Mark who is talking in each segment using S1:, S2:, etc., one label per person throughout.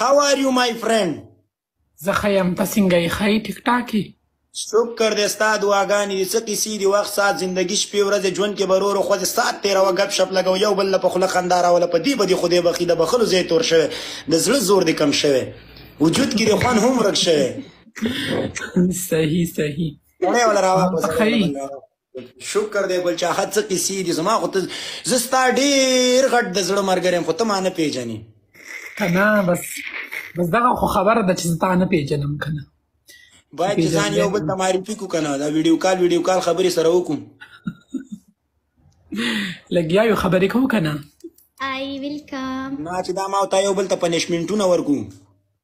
S1: How are you my friend?
S2: زه ښه یم ته څنګه یې ښه یې ټیک ټاک یې
S1: شکر دی ستا دعاګانې دي څه کیسې دي وخت ساعت زندګي شپې ورځې ژوند کې به ورو ورو خوځې ساعت تېروه ګپ شپ لګوه یو بل له په خوله خندا راوله په دې به دې خدای بخښي د بخښلو ځای تور شوی د زړه زور دې کم شوی وجود کې دې خوند هم ورک شوی
S2: صحیح صحیح
S1: سړی ولا
S2: راوه
S1: شکر دی ګل چاحت څه قصې دي زما خو ته زه ستا ډېر غټ د زړه ملګری یم خو ته ما نه پېژنې
S2: که نه بس بس دغه خو خبره ده چې زه تا نه پېژنم که نه
S1: باید چې ځان یو بل ته معرفي کړو که نه دا ویډیو کال ویډیو کال خبرې سره وکړو
S2: لګیا یو خبرې کوو که نه
S3: آی ویلکم
S1: نه چې دا ما او تا یو بل ته پنشمنټونه ورکو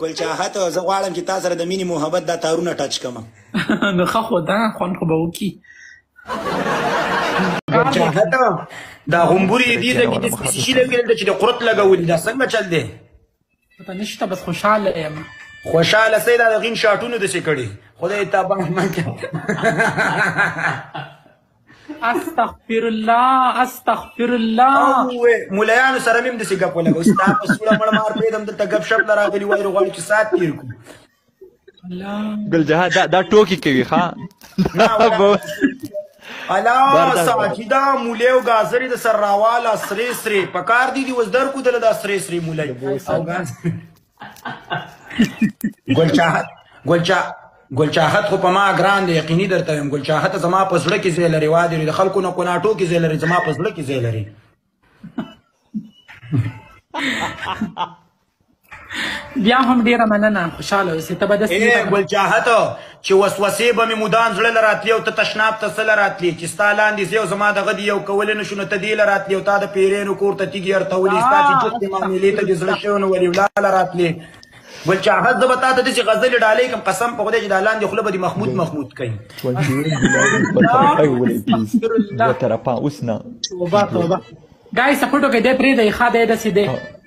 S1: ګل چاهت زه غواړم چې تاسو سره د مینې محبت دا تارونه ټچ کم
S2: نو خو خو دا خوند خو به وکي
S1: ګل چاهت دا غومبوري دې ته کې د سپیشي لګول چې د قرت لګول دا څنګه چل دی
S2: پته نشته بس خوشاله یم
S1: خوشاله سي دا غین شاټونو د سي کړي خدای ته به من
S2: استغفر الله استغفر الله او
S1: مولایانو سره مم د سی غپ ولګو ستا په سوره مړ مار په دم د تګب شپ لراغلی وای روغړ چې سات تیر کو
S4: ګل جهاد دا, دا ټوکی کوي ها
S1: الا ساجدا مولیو غازری د سر راواله سری سری پکار دی دی وزدر کو دل د سری سری مولای او غاز ګل چاهت ګل چا ګل چاهت خو په ما ګران دی یقیني درته وایم ګل چاهت زما په زړه کې ځای لري وادي د خلکو نه کوناټو کې ځای لري زما په زړه کې ځای لري
S2: بیا هم ډیره مننه خوشاله اوسې ته به د
S1: ګل چاهت چې وسوسې به مې مدام زړه له راتلې او ته تشناب ته څله راتلې چې ستا لاندې زه او زما دغه دي یو کولې نه شو نو ته دې له راتلې او تا د پیرینو کور ته تیږې ارتولې ستا چې جوتې معاملې ته دې زړه شوی نو ولې ولا له راتلې بل چې هغه زه به تا ته داسې غزلې ډالۍ کړم قسم په خدای چې دا لاندې خوله به دې محمود محمود کوي
S4: دوه طرفه اوس نه
S2: ګایس پټو کې دې پرېږدئ ښه دی داسې دی